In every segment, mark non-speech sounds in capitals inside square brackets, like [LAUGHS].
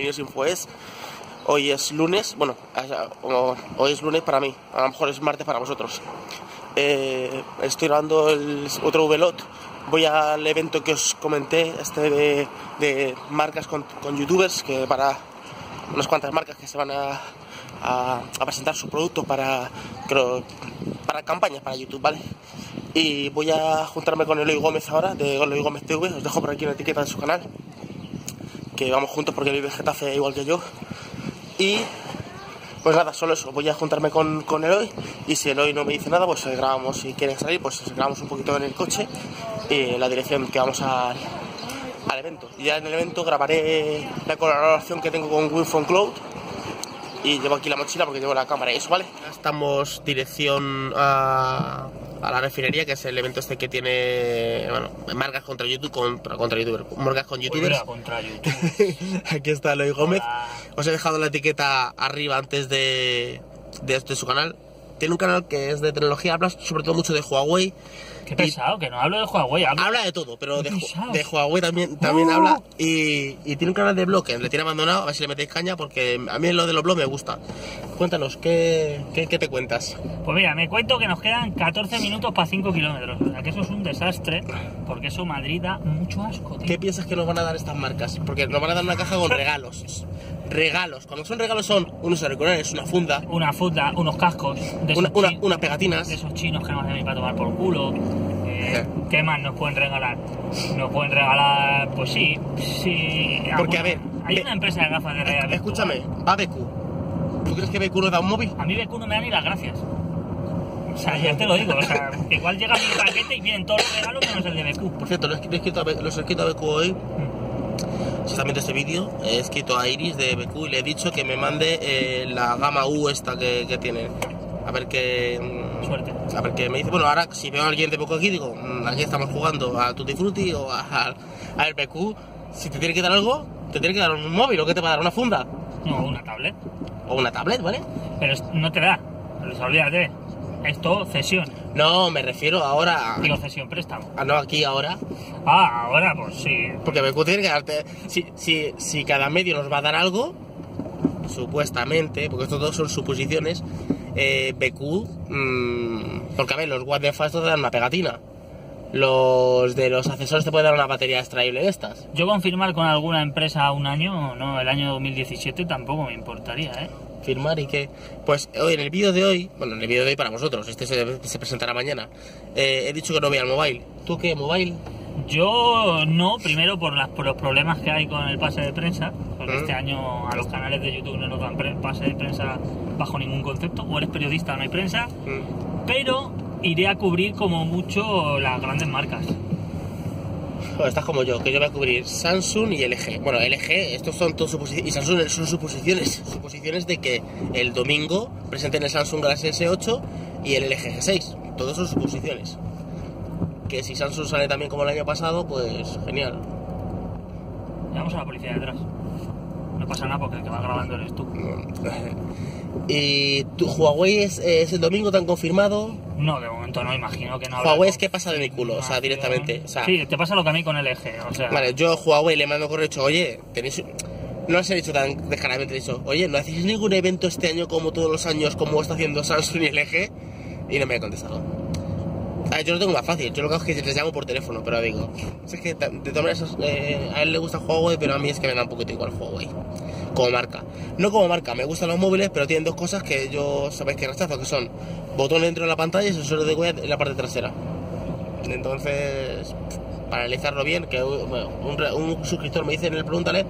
bienvenidos a InfoES. Hoy es lunes, bueno, hoy es lunes para mí, a lo mejor es martes para vosotros. Eh, estoy grabando el otro VLOT, voy al evento que os comenté, este de, marcas con, youtubers, que para unas cuantas marcas que se van a, presentar su producto para, para campañas para YouTube, ¿vale? Y voy a juntarme con Eloy Gómez ahora, de Eloy Gómez TV, os dejo por aquí una etiqueta de su canal, que vamos juntos porque vive Getafe igual que yo. Y pues nada, solo eso, voy a juntarme con, con Eloy y si Eloy no me dice nada, pues grabamos, si quieren salir, pues grabamos un poquito en el coche y la dirección que vamos al, al evento. Y ya en el evento grabaré la colaboración que tengo con Winphone Cloud y llevo aquí la mochila porque llevo la cámara y eso, ¿vale? Estamos dirección a a la refinería, que es el evento este que tiene, bueno, marcas contra YouTube, contra, contra YouTuber, marcas con YouTubers. contra [LAUGHS] YouTube. Aquí está Eloy Gómez. Os he dejado la etiqueta arriba antes de, de, de su canal. Tiene un canal que es de tecnología, habla sobre todo mucho de Huawei Qué pesado, que no hablo de Huawei. Habla de todo, pero de, de, Huawei también, también habla. Y, y, tiene un canal de blog que le tiene abandonado, a ver si le metéis caña, porque a mí lo de los blogs me gusta. Cuéntanos, ¿qué, qué, qué te cuentas? Pues mira, me cuento que nos quedan 14 minutos para 5 kilómetros. O sea, que eso es un desastre, porque eso Madrid da mucho asco, tío. ¿Qué piensas que nos van a dar estas marcas? Porque nos van a dar una caja con [LAUGHS] regalos regalos. Cuando son regalos son unos auriculares, una funda. Una funda, unos cascos. De una, una, unas pegatinas. De esos chinos que nos hacen para tomar por culo. Eh, ¿Qué más nos pueden regalar? Nos pueden regalar, pues sí, sí. Porque a ver. Hay una empresa de gafas de realidad. Escúchame, va BQ. ¿Tú crees que BQ nos da un móvil? A mí BQ no me da ni las gracias. O sea, [LAUGHS] ya te lo digo, o sea, igual llega mi paquete y vienen todos los regalos menos el de BQ. Por cierto, los he escrito a, los he escrito a BQ hoy. Mm exactamente este vídeo, he escrito a Iris de BQ y le he dicho que me mande eh, la gama U esta que, que, tiene. A ver qué. Mm, Suerte. A ver qué me dice. Bueno, ahora si veo a alguien de BQ aquí, digo, mm, aquí estamos jugando a Tutti Frutti o a, a, el BQ. Si te tiene que dar algo, te tiene que dar un móvil o qué te va a dar, una funda. No, una tablet. O una tablet, ¿vale? Pero no te da, olvídate. Esto, cesión. No, me refiero ahora a... Digo, cesión, préstamo. Ah, no, aquí, ahora. Ah, ahora, pues sí. Porque BQ tiene que darte... Si, si, si cada medio nos va a dar algo, supuestamente, porque esto todos son suposiciones, eh, BQ... Mmm, porque, a ver, los What the Fast te dan una pegatina. Los de los accesorios te pueden dar una batería extraíble de estas. Yo confirmar con alguna empresa un año, no, el año 2017 tampoco me importaría, ¿eh? Firmar y que pues hoy en el vídeo de hoy bueno en el vídeo de hoy para vosotros este se, presentará mañana eh, he dicho que no voy al mobile. ¿tú qué mobile? yo no primero por, las, por los problemas que hay con el pase de prensa porque este año a los canales de YouTube no nos dan pase de prensa bajo ningún concepto o eres periodista no hay prensa pero iré a cubrir como mucho las grandes marcas estás como yo, que yo voy a cubrir Samsung y LG. Bueno, LG, estos son todos suposiciones, y Samsung son suposiciones, suposiciones de que el domingo presenten el Samsung Galaxy S8 y el LG G6. Todos son suposiciones. Que si Samsung sale también como el año pasado, pues genial. Vamos a la policía detrás. No pasa nada porque el que va grabando eres tú. [LAUGHS] ¿Y tu Huawei es, es el domingo? ¿Te han confirmado? No, de momento no, imagino que no. Huawei es que pasa de mi culo, o sea, directamente. O sea, sí, te pasa lo que a mí con el eje, o sea. Vale, yo a Huawei le mando correo hecho, oye, tenéis. No os he dicho tan descaradamente, he dicho, oye, ¿no hacéis ningún evento este año como todos los años, como está haciendo Samsung y el eje? Y no me ha contestado. A ver, yo lo tengo más fácil, yo lo que hago es que les llamo por teléfono, pero digo, es que de todas maneras eh, a él le gusta Huawei, pero a mí es que me da un poquito igual Huawei, como marca. No como marca, me gustan los móviles, pero tienen dos cosas que yo sabéis que rechazo, que son botón dentro de la pantalla y sensores de huella en la parte trasera. Entonces, para analizarlo bien, que un, suscriptor me dice en el pregúntale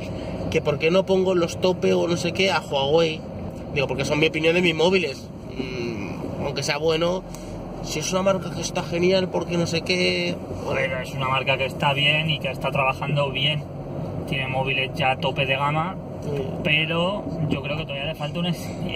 que por qué no pongo los tope o no sé qué a Huawei. Digo, porque son mi opinión de mis móviles. Mm, aunque sea bueno, si es una marca que está genial porque no sé qué... Bueno, es una marca que está bien y que está trabajando bien. Tiene móviles ya a tope de gama, pero yo creo que todavía le falta un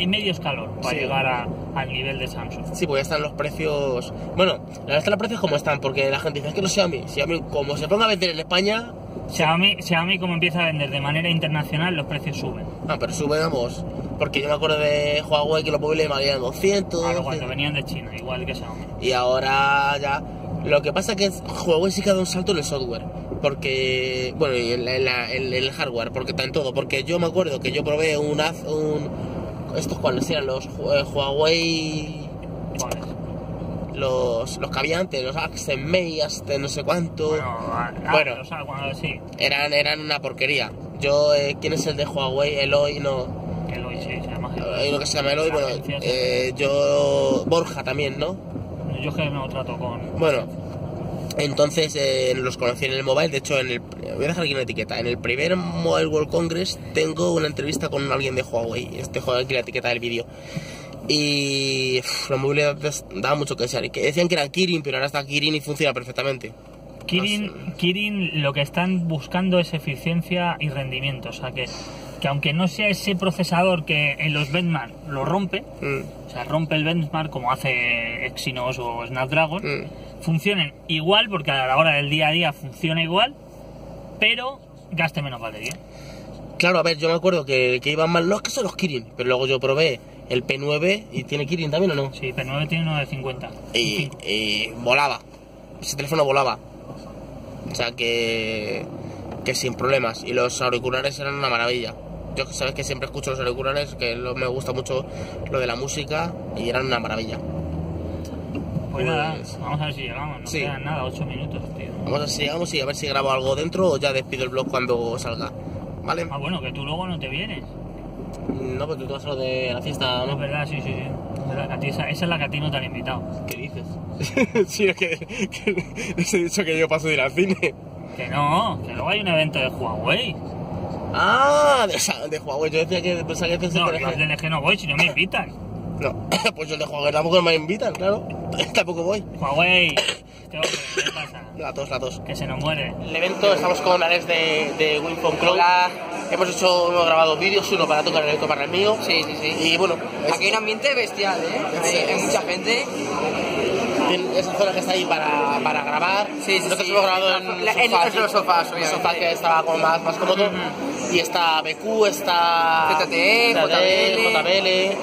medio escalón para llegar al nivel de Samsung. Sí, pues ya están los precios... Bueno, la verdad están los precios como están, porque la gente dice, es que no Xiaomi, Xiaomi como se ponga a vender en España... Xiaomi, Xiaomi como empieza a vender de manera internacional, los precios suben. Ah, pero suben, vamos, porque yo me acuerdo de Huawei que los móviles valían 200. Claro, cuando venían de China, igual que Xiaomi. Y ahora ya. Lo que pasa es que Huawei sí que ha dado un salto en el software. Porque bueno y en, la- en la- en el hardware porque está en todo porque yo me acuerdo que yo probé un un estos cuáles eran los eh, Huawei ¿Cuáles? los los que había antes los Accent May hasta no sé cuánto. Bueno, ah, Bueno. cuando, sí, eran eran una porquería. Yo eh, quién es el de Huawei Eloy no. Eloy, sí, se llama Eloy. hay uno que se llama Eloy La bueno eh, yo Borja también no Yo es que no trato con... Bueno, entonces eh, los conocí en el mobile. De hecho, en el, voy a dejar aquí una etiqueta. En el primer Mobile World Congress tengo una entrevista con alguien de Huawei. Este juego aquí la etiqueta del vídeo. Y uf, la movilidad daba mucho que desear. Y que decían que eran Kirin, pero ahora está Kirin y funciona perfectamente. Kirin, Kirin lo que están buscando es eficiencia y rendimiento. O sea que, que aunque no sea ese procesador que en los benchmark lo rompe, Mm, o sea, rompe el benchmark como hace Exynos o Snapdragon, mm. Funcionen igual, porque a la hora del día a día funciona igual, pero gaste menos batería. Claro, a ver, yo me acuerdo que, que iban mal. No, es que son los Kirin. Pero luego yo probé el P9 y tiene Kirin también o no. Sí, P9 tiene 950. y, y volaba. Ese teléfono volaba. O sea que, que sin problemas. Y los auriculares eran una maravilla. Yo sabes que siempre escucho los auriculares, que me gusta mucho lo de la música y eran una maravilla. Pues Pues- nada, vamos a ver si llegamos. No Sí. quedan nada, 8 minutos, tío. Vamos a ver si llegamos y a ver si grabo algo dentro o ya despido el blog cuando salga. ¿Vale? Ah, bueno, que tú luego no te vienes. No, porque tú vas a lo de la fiesta, No, es verdad, sí, sí, sí. Esa, esa es la que a ti no te han invitado. ¿Qué dices? [LAUGHS] sí, es que, que [LAUGHS] les he dicho que yo paso de ir al cine. Que no, que luego hay un evento de Huawei. Ah, de, Huawei. Yo decía que pensaba que No, yo al DNG no voy si no me invitan. No, [COUGHS] pues yo el de Huawei tampoco me invitan, claro. [COUGHS] tampoco voy. Huawei, [COUGHS] ¿qué pasa? La tos, la tos. Que se nos muere. El evento, estamos con Alex de, de Winphone Cloud. Hemos hecho, hemos grabado vídeos, uno para canal y otro para el mío. Sí, sí, sí. Y bueno, es- Aquí hay un ambiente bestial, ¿eh? Hay, hay mucha gente. esa zona que está ahí para, para grabar. Sí, sí, Nosotros sí. hemos grabado En en, la- en sofá, los aquí. sofás, Un obviamente. sofá que estaba como más, más cómodo. Y está BQ, está ZTE, JBL,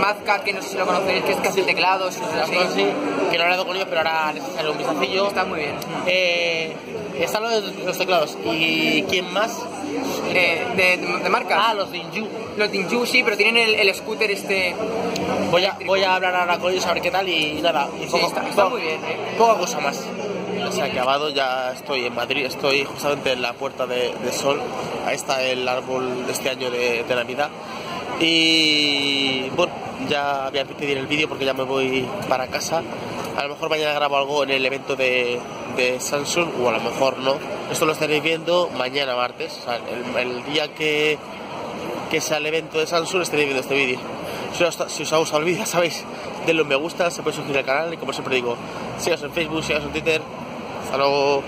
Mazcar, que no sé si lo conocéis, que es y cosas así. Así, que no he hablado con ellos, pero ahora les echaré un vistacillo. Está muy bien. Eh, están los, los teclados. ¿Y quién más? Eh, de, de, de marcas. Ah, los de Inju. Los Dinju sí, pero tienen el, el scooter este. Voy a, voy a hablar ahora con ellos a ver qué tal y nada. Y Sí, está- está muy bien, ¿eh? Poca cosa más. Se ha acabado, ya estoy en Madrid, estoy justamente en la Puerta de, de Sol. Ahí está el árbol de este año de, de Navidad. Y bueno, ya voy a pedir el vídeo porque ya me voy para casa. A lo mejor mañana grabo algo en el evento de, Samsung o a lo mejor no. Esto lo estaréis viendo mañana martes, el, día que, que sea el evento de Samsung estaréis viendo este vídeo. Si os, ha gustado el vídeo, [LAUGHS] sabéis, denle un me gusta, se puede suscribir al canal y como siempre digo, sigas en Facebook, sigas en Twitter. Hasta luego.